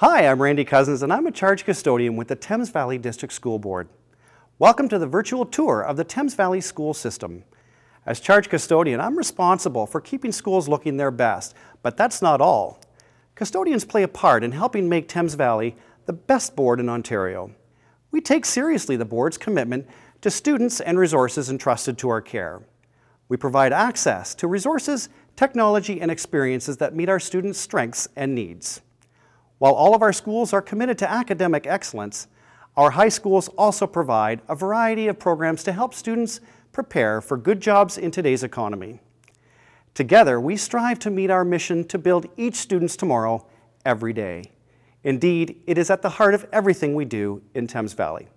Hi, I'm Randy Cousins, and I'm a charge custodian with the Thames Valley District School Board. Welcome to the virtual tour of the Thames Valley school system. As charge custodian, I'm responsible for keeping schools looking their best, but that's not all. Custodians play a part in helping make Thames Valley the best board in Ontario. We take seriously the board's commitment to students and resources entrusted to our care. We provide access to resources, technology, and experiences that meet our students' strengths and needs. While all of our schools are committed to academic excellence, our high schools also provide a variety of programs to help students prepare for good jobs in today's economy. Together, we strive to meet our mission to build each student's tomorrow every day. Indeed, it is at the heart of everything we do in Thames Valley.